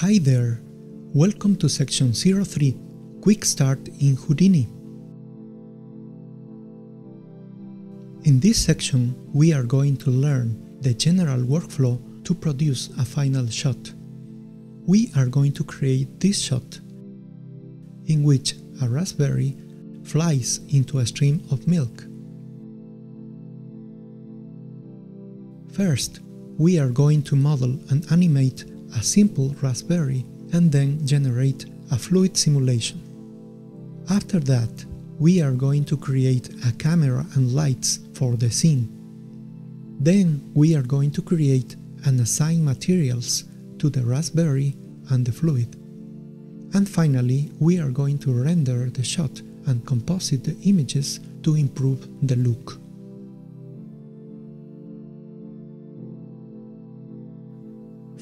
Hi there! Welcome to section 03, Quick Start in Houdini. In this section, we are going to learn the general workflow to produce a final shot. We are going to create this shot, in which a raspberry flies into a stream of milk. First, we are going to model and animate a simple raspberry and then generate a fluid simulation. After that, we are going to create a camera and lights for the scene. Then we are going to create and assign materials to the raspberry and the fluid. And finally, we are going to render the shot and composite the images to improve the look.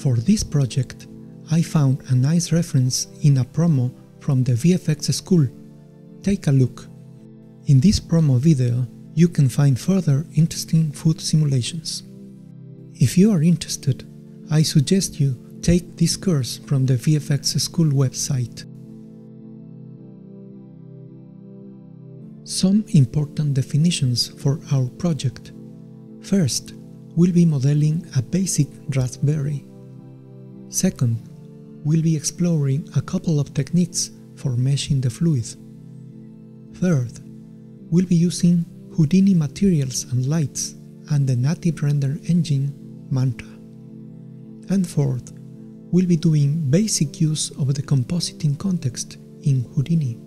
For this project, I found a nice reference in a promo from the VFX school. Take a look. In this promo video, you can find further interesting food simulations. If you are interested, I suggest you take this course from the VFX school website. Some important definitions for our project. First, we'll be modeling a basic raspberry. Second, we'll be exploring a couple of techniques for meshing the fluid. Third, we'll be using Houdini materials and lights and the native render engine Mantra. And fourth, we'll be doing basic use of the compositing context in Houdini.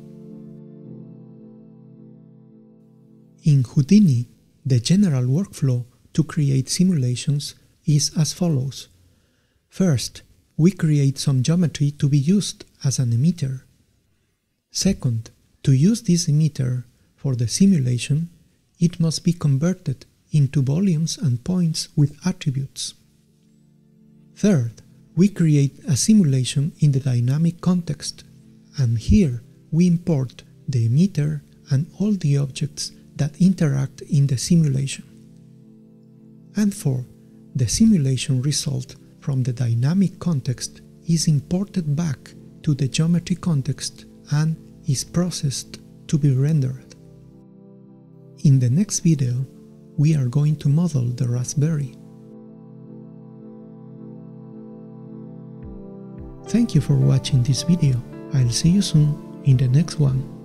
In Houdini, the general workflow to create simulations is as follows. First, we create some geometry to be used as an emitter. Second, to use this emitter for the simulation, it must be converted into volumes and points with attributes. Third, we create a simulation in the dynamic context, and here we import the emitter and all the objects that interact in the simulation. And fourth, the simulation result from the dynamic context is imported back to the geometry context and is processed to be rendered. In the next video, we are going to model the raspberry. Thank you for watching this video. I'll see you soon in the next one.